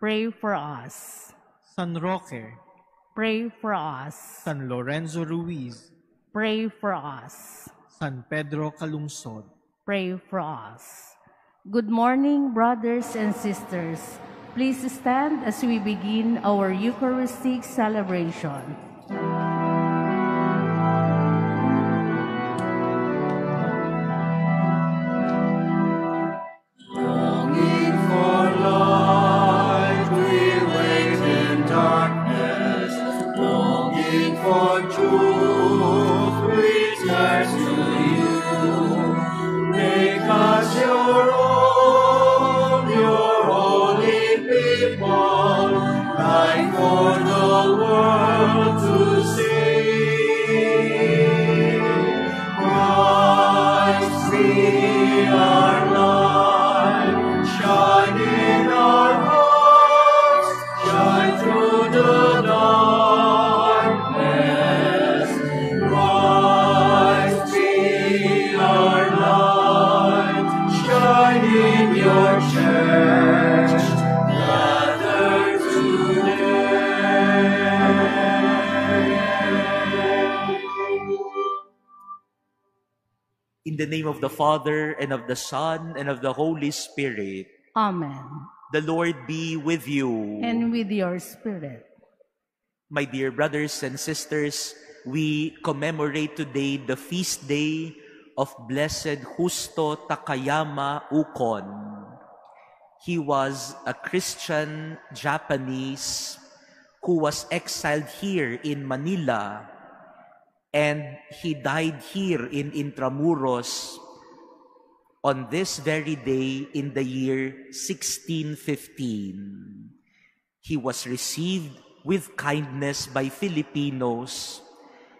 Pray for us. San Roque, Pray for us. San Lorenzo Ruiz, Pray for us. San Pedro Calungsod. Pray for us. Good morning, brothers and sisters. Please stand as we begin our Eucharistic celebration. Father, and of the Son, and of the Holy Spirit, Amen. the Lord be with you. And with your spirit. My dear brothers and sisters, we commemorate today the feast day of Blessed Justo Takayama Ukon. He was a Christian Japanese who was exiled here in Manila and he died here in Intramuros on this very day in the year 1615. He was received with kindness by Filipinos,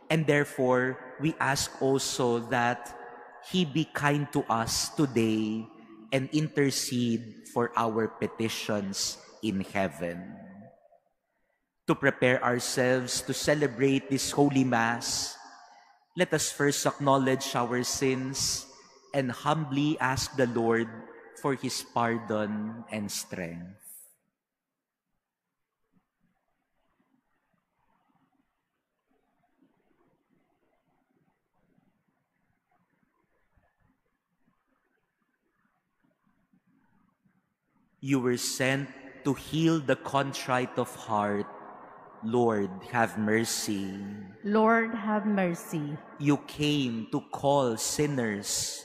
and therefore we ask also that he be kind to us today and intercede for our petitions in heaven. To prepare ourselves to celebrate this Holy Mass, let us first acknowledge our sins and humbly ask the Lord for his pardon and strength. You were sent to heal the contrite of heart. Lord, have mercy. Lord, have mercy. You came to call sinners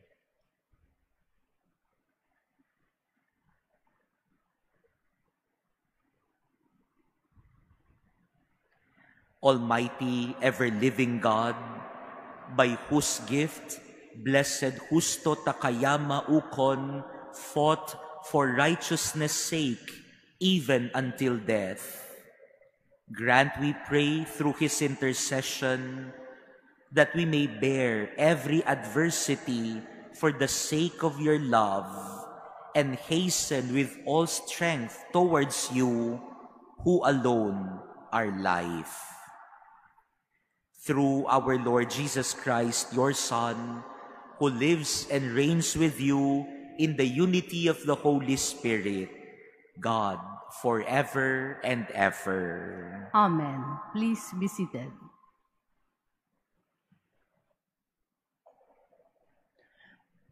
Almighty, ever-living God, by whose gift Blessed Justo Takayama Ukon fought for righteousness' sake even until death. Grant, we pray, through his intercession, that we may bear every adversity for the sake of your love and hasten with all strength towards you, who alone are life. Through our Lord Jesus Christ, your Son, who lives and reigns with you in the unity of the Holy Spirit, God, forever and ever. Amen. Please be seated.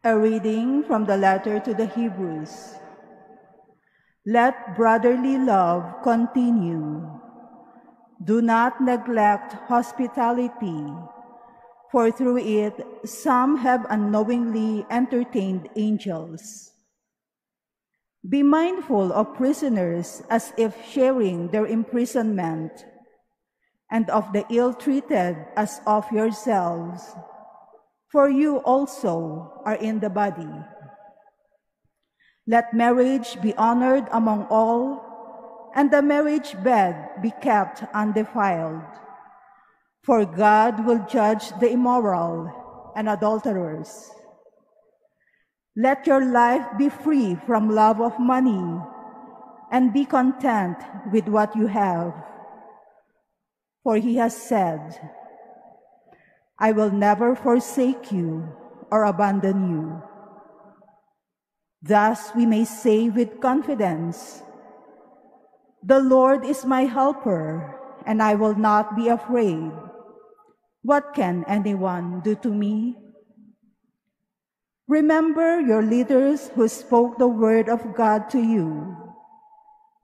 A reading from the letter to the Hebrews. Let brotherly love continue. Do not neglect hospitality, for through it some have unknowingly entertained angels. Be mindful of prisoners as if sharing their imprisonment, and of the ill treated as of yourselves, for you also are in the body. Let marriage be honored among all, and the marriage bed be kept undefiled. For God will judge the immoral and adulterers. Let your life be free from love of money and be content with what you have. For he has said, I will never forsake you or abandon you. Thus we may say with confidence, The Lord is my helper, and I will not be afraid. What can anyone do to me? Remember your leaders who spoke the word of God to you.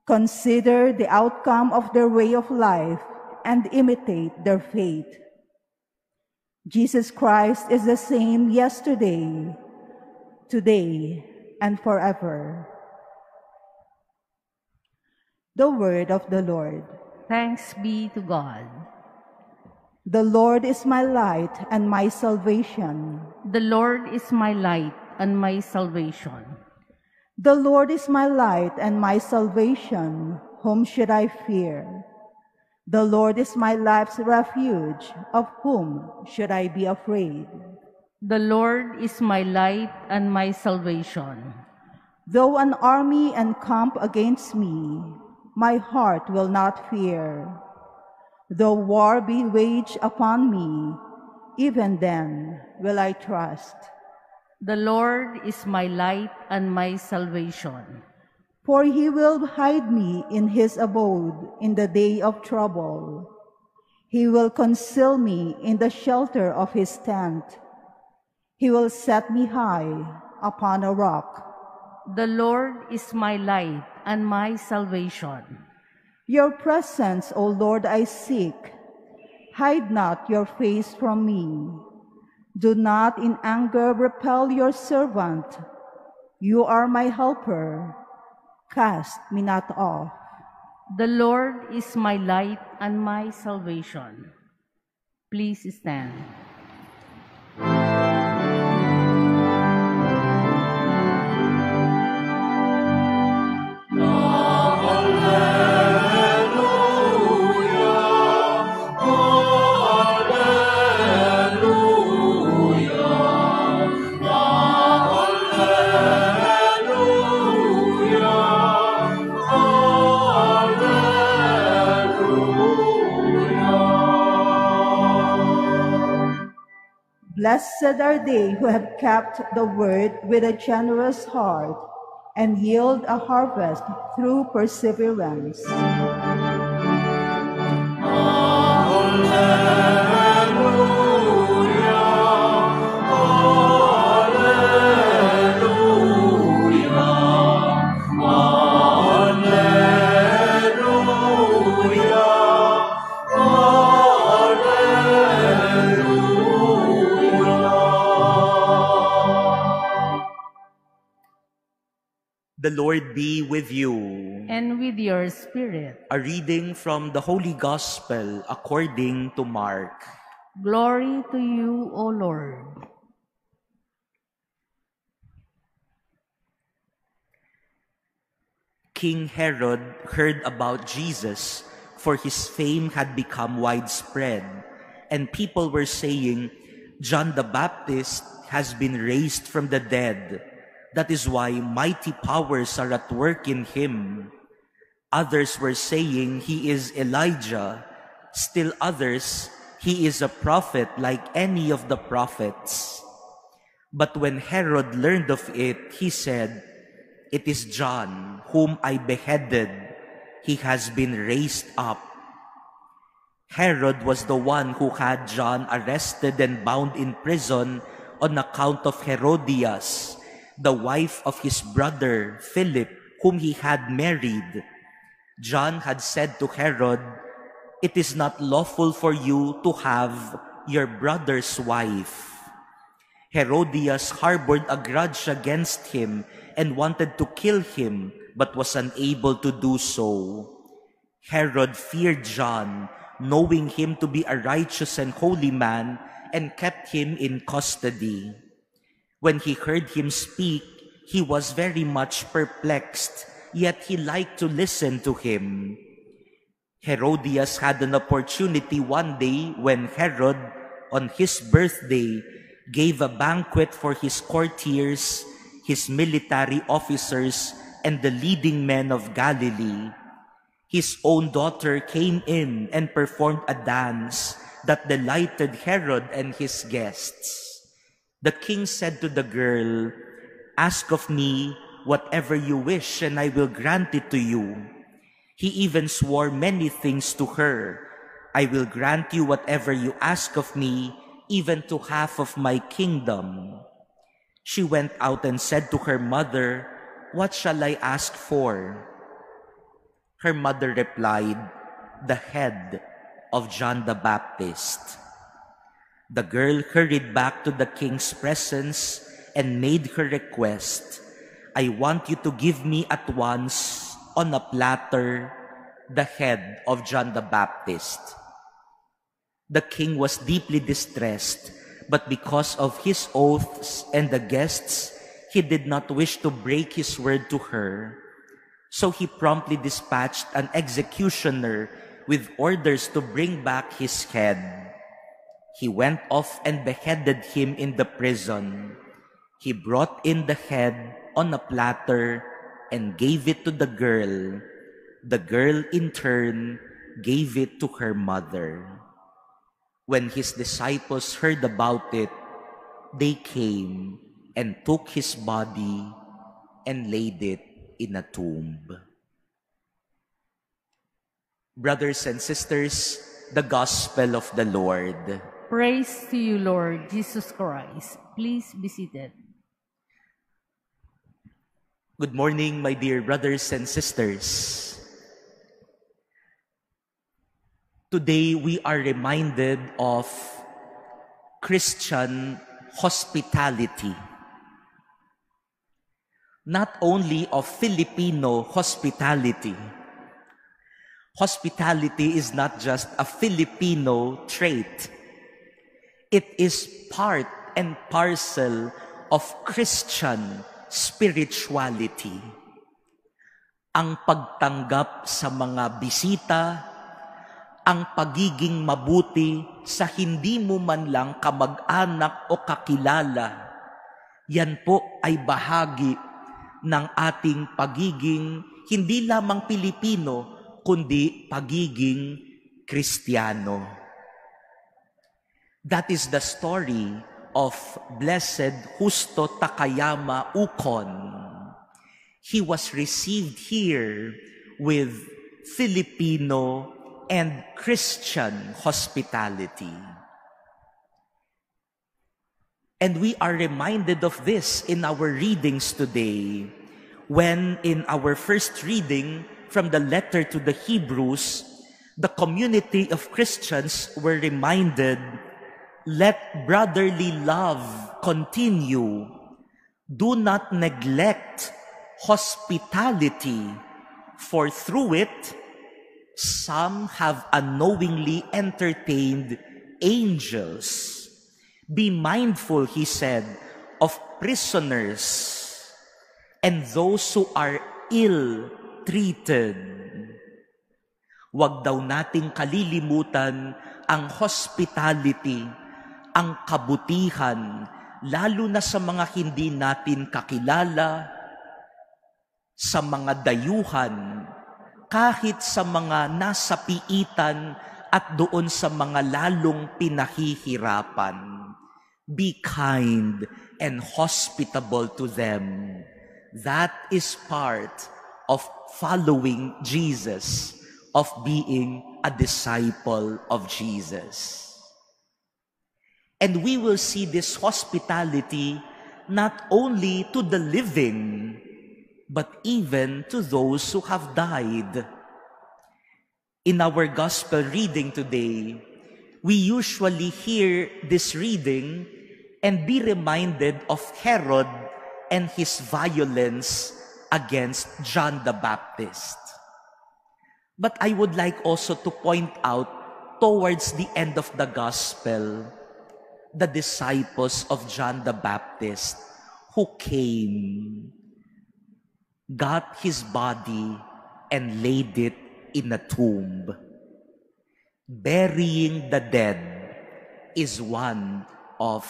Consider the outcome of their way of life and imitate their faith. Jesus Christ is the same yesterday, today, and forever. The word of the Lord. Thanks be to God. The Lord is my light and my salvation. The Lord is my light and my salvation. The Lord is my light and my salvation. Whom should I fear? The Lord is my life's refuge. Of whom should I be afraid? The Lord is my light and my salvation. Though an army encamp against me, my heart will not fear. Though war be waged upon me, even then will I trust. The Lord is my light and my salvation. For he will hide me in his abode in the day of trouble. He will conceal me in the shelter of his tent. He will set me high upon a rock. The Lord is my light and my salvation. Your presence, O Lord, I seek. Hide not your face from me. Do not in anger repel your servant. You are my helper. Cast me not off. The Lord is my light and my salvation. Please stand. Blessed are they who have kept the word with a generous heart and yield a harvest through perseverance. The Lord be with you. And with your spirit. A reading from the Holy Gospel according to Mark. Glory to you, O Lord. King Herod heard about Jesus, for his fame had become widespread, and people were saying, John the Baptist has been raised from the dead. That is why mighty powers are at work in him. Others were saying he is Elijah. Still others, he is a prophet like any of the prophets. But when Herod learned of it, he said, It is John, whom I beheaded. He has been raised up. Herod was the one who had John arrested and bound in prison on account of Herodias, the wife of his brother Philip, whom he had married. John had said to Herod, It is not lawful for you to have your brother's wife. Herodias harbored a grudge against him and wanted to kill him, but was unable to do so. Herod feared John, knowing him to be a righteous and holy man, and kept him in custody. When he heard him speak, he was very much perplexed, yet he liked to listen to him. Herodias had an opportunity one day when Herod, on his birthday, gave a banquet for his courtiers, his military officers, and the leading men of Galilee. His own daughter came in and performed a dance that delighted Herod and his guests. The king said to the girl, Ask of me whatever you wish, and I will grant it to you. He even swore many things to her. I will grant you whatever you ask of me, even to half of my kingdom. She went out and said to her mother, What shall I ask for? Her mother replied, The head of John the Baptist. The girl hurried back to the king's presence and made her request. I want you to give me at once on a platter the head of John the Baptist. The king was deeply distressed, but because of his oaths and the guests, he did not wish to break his word to her. So he promptly dispatched an executioner with orders to bring back his head. He went off and beheaded him in the prison. He brought in the head on a platter and gave it to the girl. The girl, in turn, gave it to her mother. When his disciples heard about it, they came and took his body and laid it in a tomb. Brothers and sisters, the Gospel of the Lord. Praise to you, Lord Jesus Christ. Please be seated. Good morning, my dear brothers and sisters. Today we are reminded of Christian hospitality. Not only of Filipino hospitality. Hospitality is not just a Filipino trait. It is part and parcel of Christian spirituality. Ang pagtanggap sa mga bisita, ang pagiging mabuti sa hindi mo man lang kamag-anak o kakilala, yan po ay bahagi ng ating pagiging hindi lamang Pilipino, kundi pagiging Kristiyano. That is the story of Blessed Justo Takayama Ukon. He was received here with Filipino and Christian hospitality. And we are reminded of this in our readings today, when in our first reading from the letter to the Hebrews, the community of Christians were reminded, let brotherly love continue. Do not neglect hospitality, for through it, some have unknowingly entertained angels. Be mindful, he said, of prisoners and those who are ill-treated. Huwag daw nating kalilimutan ang hospitality, ang kabutihan, lalo na sa mga hindi natin kakilala, sa mga dayuhan, kahit sa mga nasa piitan at doon sa mga lalong pinahihirapan. Be kind and hospitable to them. That is part of following Jesus, of being a disciple of Jesus. And we will see this hospitality not only to the living, but even to those who have died. In our gospel reading today, we usually hear this reading and be reminded of Herod and his violence against John the Baptist. But I would like also to point out towards the end of the gospel, the disciples of John the Baptist who came, got his body, and laid it in a tomb. Burying the dead is one of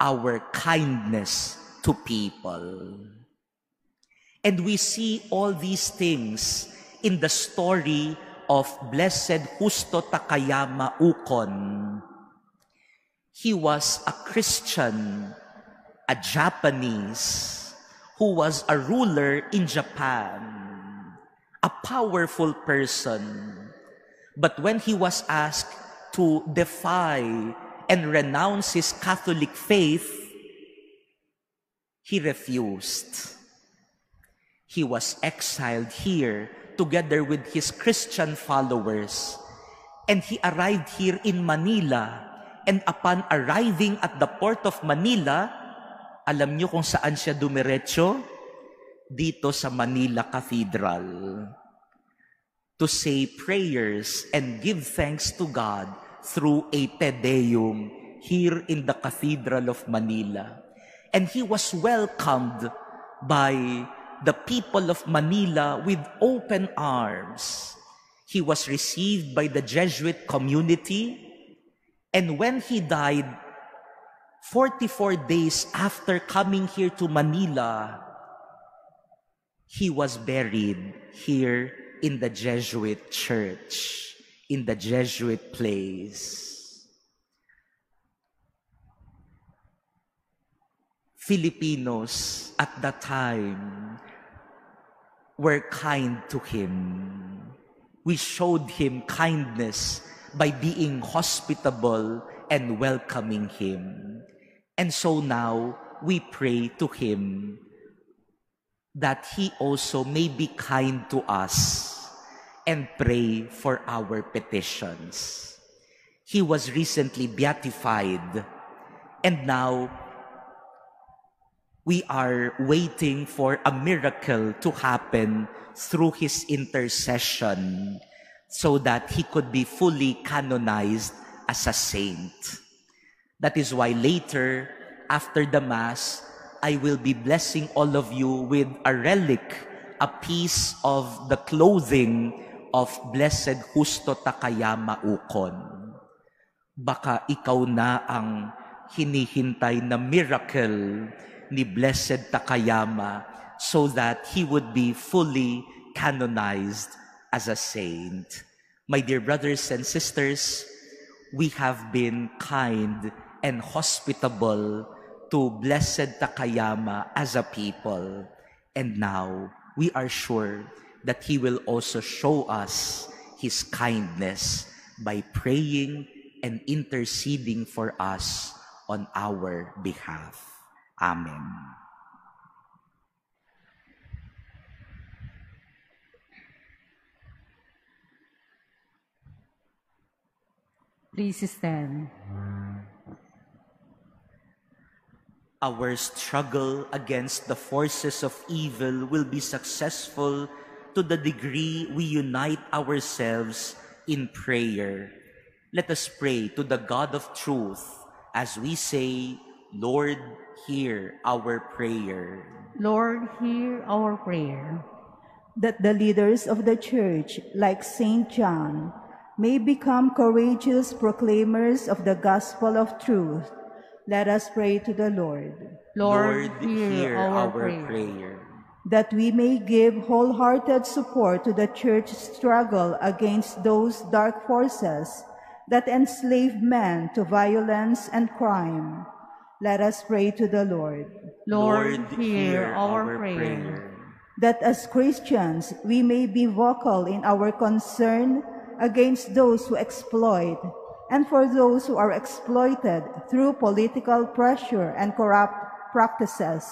our kindness to people. And we see all these things in the story of Blessed Justo Takayama Ukon. He was a Christian, a Japanese, who was a ruler in Japan, a powerful person. But when he was asked to defy and renounce his Catholic faith, he refused. He was exiled here together with his Christian followers. And he arrived here in Manila. And upon arriving at the port of Manila, alam niyo kung saan siya dumiretso? Dito sa Manila Cathedral. To say prayers and give thanks to God through a Te Deum here in the Cathedral of Manila. And he was welcomed by the people of Manila with open arms. He was received by the Jesuit community. And when he died, 44 days after coming here to Manila, he was buried here in the Jesuit church, in the Jesuit place. Filipinos at that time were kind to him. We showed him kindness by being hospitable and welcoming him. And so now we pray to him that he also may be kind to us and pray for our petitions. He was recently beatified and now we are waiting for a miracle to happen through his intercession so that he could be fully canonized as a saint. That is why later, after the Mass, I will be blessing all of you with a relic, a piece of the clothing of Blessed Justo Takayama Ukon. Baka ikaw na ang hinihintay na miracle ni Blessed Takayama so that he would be fully canonized as a saint. My dear brothers and sisters, we have been kind and hospitable to Blessed Takayama as a people. And now we are sure that He will also show us His kindness by praying and interceding for us on our behalf. Amen. Please stand. Our struggle against the forces of evil will be successful to the degree we unite ourselves in prayer. Let us pray to the God of truth as we say, Lord, hear our prayer. Lord, hear our prayer. that the leaders of the church, like Saint John, may become courageous proclaimers of the gospel of truth. Let us pray to the Lord. Lord, hear, our, prayer. prayer. That we may give wholehearted support to the church's struggle against those dark forces that enslave men to violence and crime. Let us pray to the Lord. Lord, hear our prayer. that as Christians we may be vocal in our concern against those who exploit and for those who are exploited through political pressure and corrupt practices.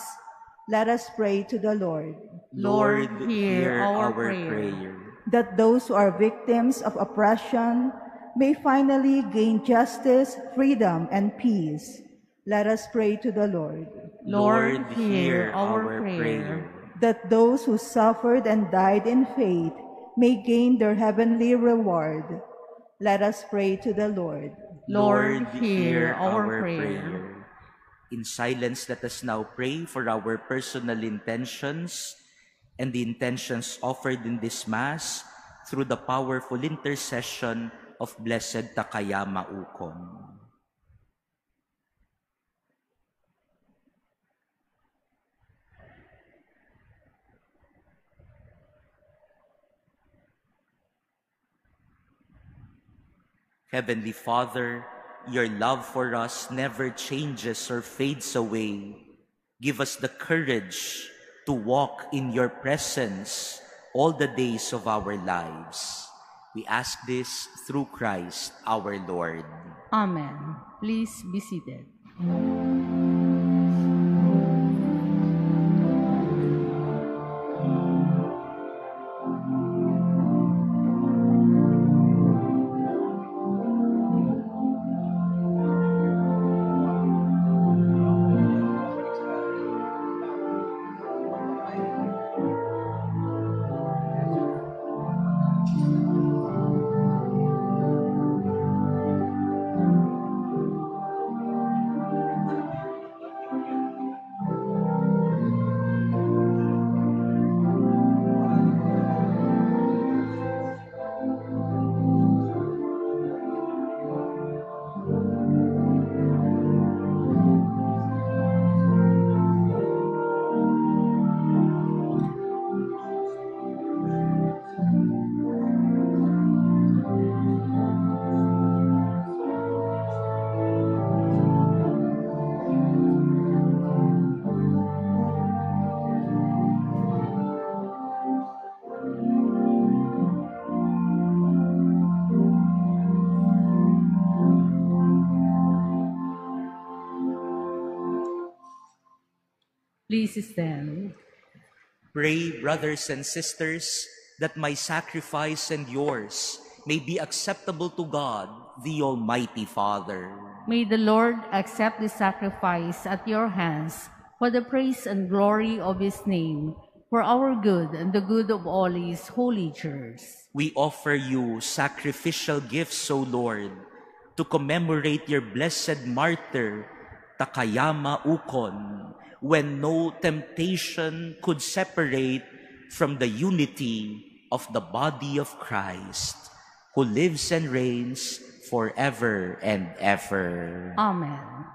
Let us pray to the Lord Lord, hear our prayer. that those who are victims of oppression may finally gain justice, freedom, and peace. Let us pray to the Lord Lord, hear our prayer. that those who suffered and died in faith may gain their heavenly reward. Let us pray to the Lord. Lord, hear our prayer. In silence, let us now pray for our personal intentions and the intentions offered in this Mass through the powerful intercession of Blessed Takayama Ukon. Heavenly Father, your love for us never changes or fades away. Give us the courage to walk in your presence all the days of our lives. We ask this through Christ our Lord. Amen. Please be seated. Please stand. Pray, brothers and sisters, that my sacrifice and yours may be acceptable to God, the Almighty Father. May the Lord accept the sacrifice at your hands for the praise and glory of his name, for our good and the good of all his holy church. We offer you sacrificial gifts, O Lord, to commemorate your blessed martyr, Takayama Ukon, when no temptation could separate from the unity of the body of Christ, who lives and reigns forever and ever. Amen.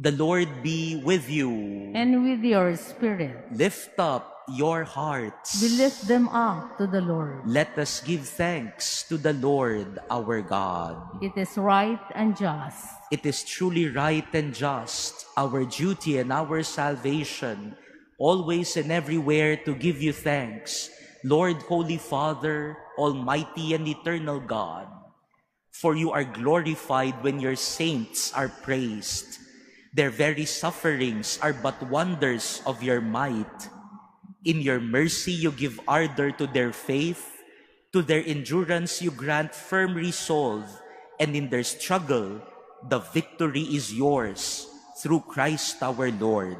The Lord be with you. And with your spirit, Lift up your hearts. We lift them up to the Lord. Let us give thanks to the Lord our God. It is right and just. It is truly right and just, our duty and our salvation, always and everywhere to give you thanks, Lord, Holy Father, Almighty and Eternal God. For you are glorified when your saints are praised. Their very sufferings are but wonders of your might. In your mercy, you give ardor to their faith. To their endurance, you grant firm resolve. And in their struggle, the victory is yours through Christ our Lord.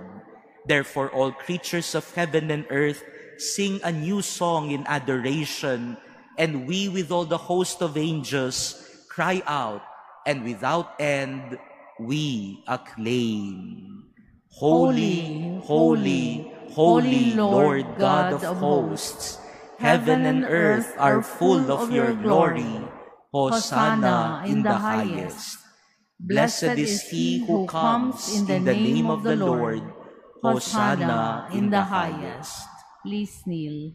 Therefore, all creatures of heaven and earth sing a new song in adoration, and we, with all the host of angels, cry out, and without end, we acclaim. Holy, holy, holy Lord God of hosts, heaven and earth are full of your glory. Hosanna in the highest. Blessed is he who comes in the name of the Lord. Hosanna in the highest. Please kneel.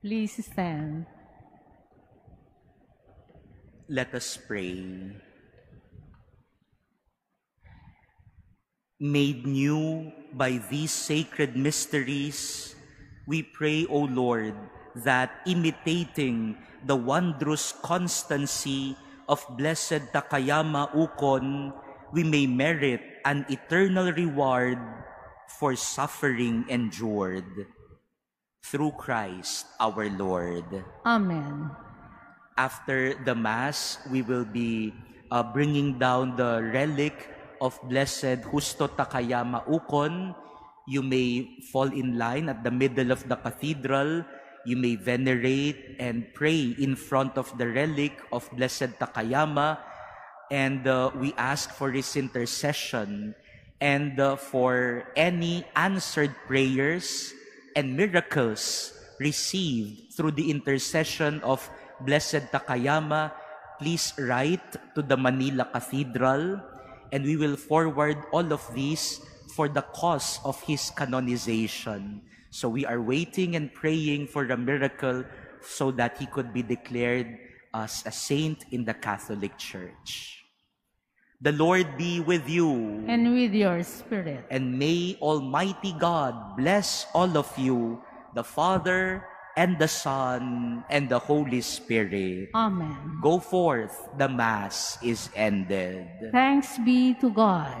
Please stand. Let us pray. Made new by these sacred mysteries, we pray, O Lord, that imitating the wondrous constancy of Blessed Takayama Ukon, we may merit an eternal reward for suffering endured. Through Christ our Lord. Amen. After the Mass, we will be uh, bringing down the relic of Blessed Justo Takayama Ukon. You may fall in line at the middle of the cathedral. You may venerate and pray in front of the relic of Blessed Takayama. And uh, we ask for his intercession and uh, for any answered prayers and miracles received through the intercession of Blessed Takayama, please write to the Manila Cathedral and we will forward all of these for the cause of his canonization. So we are waiting and praying for a miracle so that he could be declared as a saint in the Catholic Church. The Lord be with you. And with your spirit. And may Almighty God bless all of you, the Father, and the Son, and the Holy Spirit. Amen. Go forth, the Mass is ended. Thanks be to God.